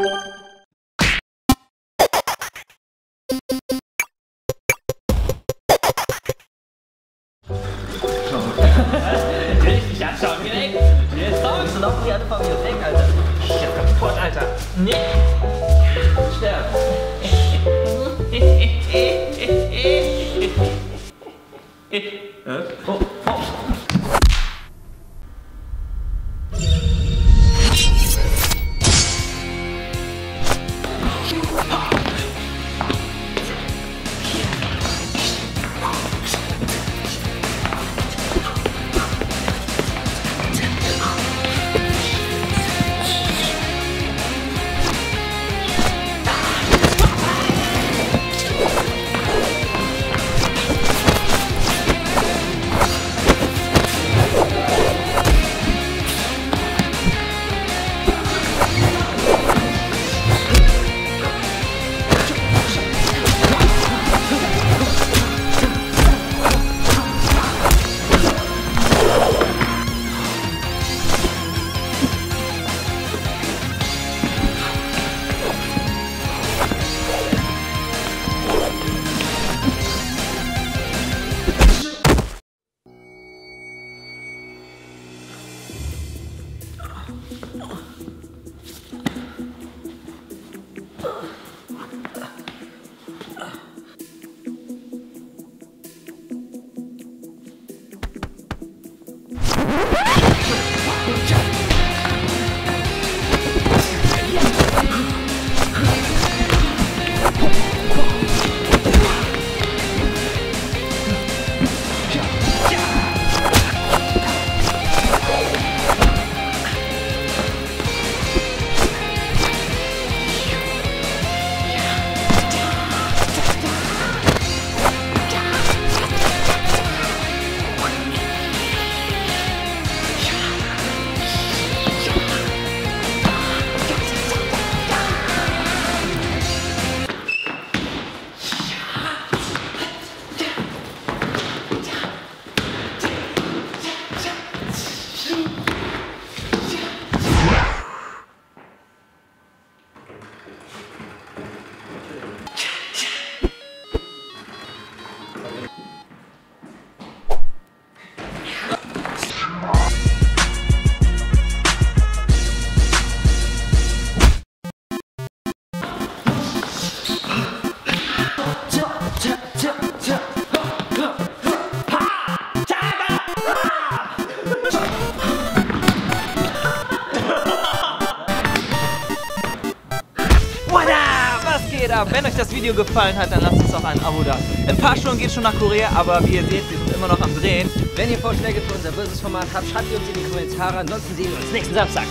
Richtig anschauen, direkt. Jetzt saugen sie noch die alle von mir weg, Alter. Ich hab kaputt, Alter. Nee. Sterben. oh, oh. あっ。Wenn euch das Video gefallen hat, dann lasst uns doch ein Abo da. In ein paar Stunden geht schon nach Korea, aber wie ihr seht, wir sind immer noch am Drehen. Wenn ihr Vorschläge für unser Versus-Format habt, schreibt ihr uns in die Kommentare. Ansonsten sehen wir uns nächsten Samstag.